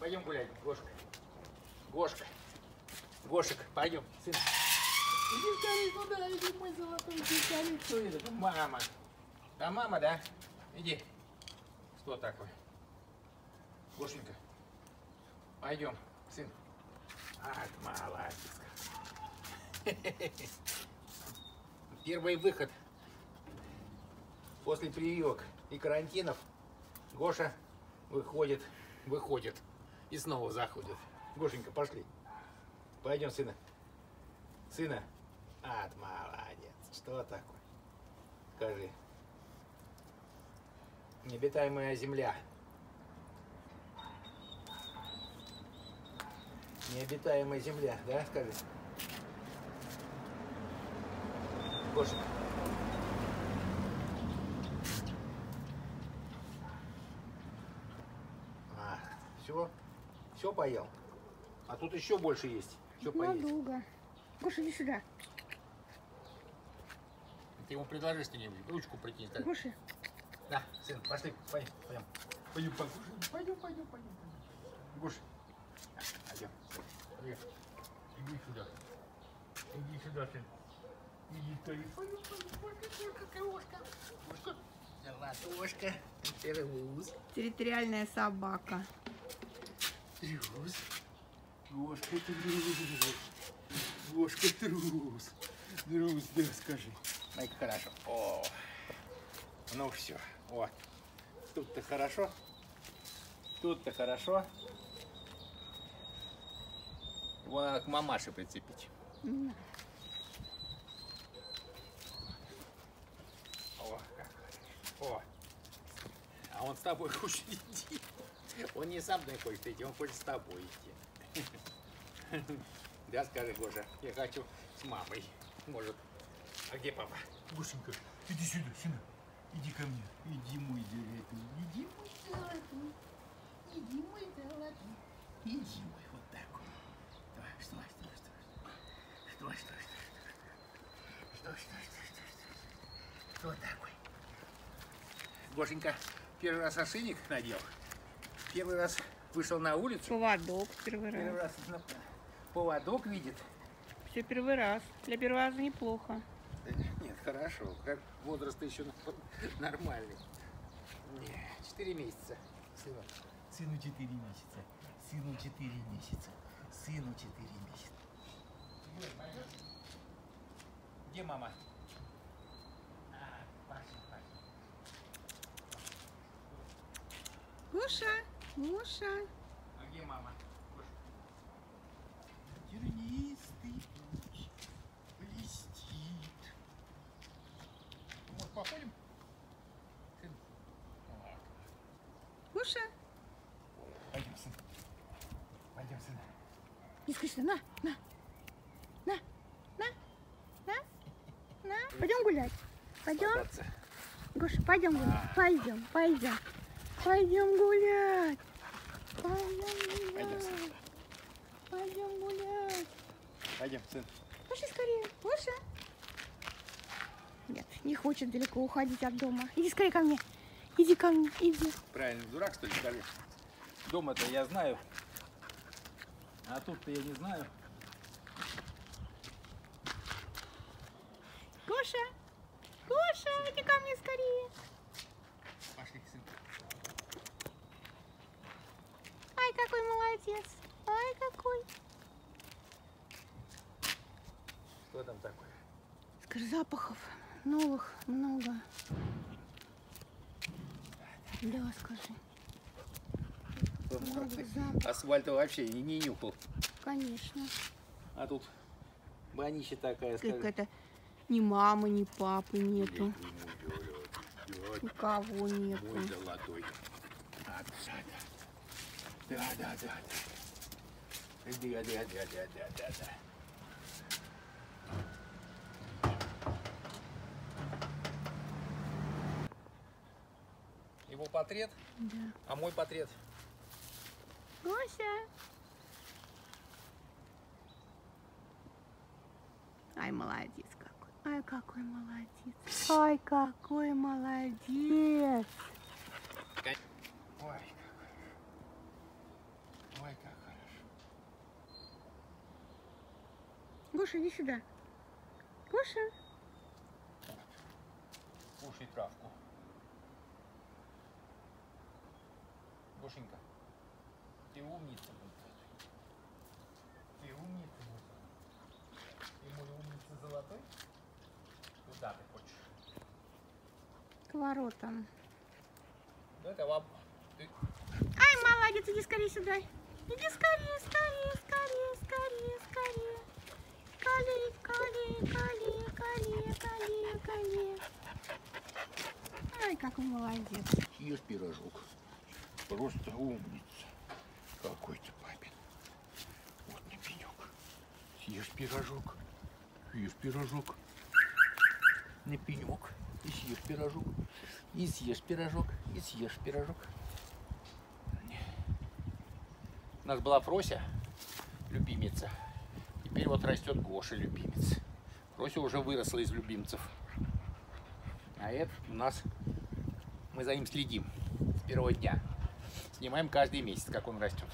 Пойдем гулять, Гошка. Гошка. Гошек, пойдем, сын. Иди скорее туда, иди, мой золотой, иди скорее. Кто это? Мама. Да мама, да? Иди. Что такое? Гошенька, пойдем, сын. Ах, молодец. Первый выход после прививок и карантинов Гоша выходит, выходит и снова заходит. Гошенька, пошли. Пойдем, сына. Сына. Ад, молодец. Что такое? Скажи. Необитаемая земля. Необитаемая земля, да, скажи? Гоша. А, все? Все поел? А тут еще больше есть. Все поесть. Надолго. Гоша, иди сюда. Ты ему предложи что-нибудь, ручку прикинь. Гоша, Да, сын, пошли, пойдем, пойдем. Пойдем покушаем. Пойдем, пойдем, пойдем. Гош, пойдем. Иди, иди сюда. Иди сюда, сын. Иди, скорее. Пойдем, пойдем, пойдем, какая. Кошка. Золотошка. Трус. территориальная собака. Трус. Гошка, трус. Гошка, трус. Трус, да, скажи. Майка, хорошо. О, ну все, вот. Тут-то хорошо. Тут-то хорошо. Его надо к мамаше прицепить. О, как. О. А он с тобой хочет идти. Он не сам не хочет идти, он хочет с тобой идти. Да, скажи, Гоша, я хочу с мамой. Может. А где папа? Гошенька, иди сюда, сюда. Иди ко мне. Иди, мой золотой. Иди, мой золотой. Иди, мой золотой. Иди, мой вот так вот. Давай, стой, стой, стой. Стой, стой, стой, стой. Стой, стой, стой, стой, стой. Кто такой? Гошенька первый раз ошейник надел. Первый раз вышел на улицу. Поводок первый Первый раз. раз на- поводок видит. Все первый раз. Для первого раза неплохо. Нет, хорошо. Как возраст еще нормальный. Четыре месяца. Сыну. Сыну четыре месяца. Сыну четыре месяца. Сыну четыре месяца. Где мама? А, пошли, пошли. Гоша, Гоша. А где мама? Тернистый путь блестит. Ну, Может, походим? Сын? Гоша. Пойдем, сын. Пойдем, сын. Не скажи, на, на, на, на, на, на. Пойдем гулять. Пойдем. Гоша, пойдем гулять. Пойдем, пойдем. Пойдем гулять. Пойдем Пойдем, гулять. Пойдем гулять. Пойдем, сын. Пошли скорее. Гоша. Нет, не хочет далеко уходить от дома. Иди скорее ко мне. Иди ко мне, иди. Правильно, дурак, что ли, скажи? Дома-то я знаю. А тут-то я не знаю. Гоша, Гоша, иди ко мне скорее. Пошли, сын. Ай, какой молодец. Ай, какой. Что там такое? Скажи, запахов новых много. Да, скажи. Асфальта вообще не, не нюхал. конечно. А тут банища такая, скажи. Как это ни мамы, ни папы нету. Никого Мой нету. золотой. Да, да, да. Да, да, да, да, да, да, да, да. Его портрет, Да. а мой портрет. Гося. Ай, молодец какой. Ай, какой молодец. Ай, какой молодец. Ой, какой. Гоша, иди сюда. Гоша. Кушай травку. Гошенька, ты умница. Ты умница. Ты мой умница золотой? Куда ты хочешь? К воротам. Ну это вам. Ты... Ай, молодец, иди скорее сюда. Иди скорее, скорее, скорее, скорее, скорее. Скорее, скорее, скорее, скорее, скорее, скорее. Ай, как он молодец. Съешь пирожок. Просто умница. Какой ты папин. Вот на пенек. Съешь пирожок. Съешь пирожок. На пенек. И съешь пирожок. И съешь пирожок. И съешь пирожок. У нас была Фрося, любимица. Теперь вот растет Гоша, любимец. Фрося уже выросла из любимцев. А это у нас, мы за ним следим с первого дня. Снимаем каждый месяц, как он растет.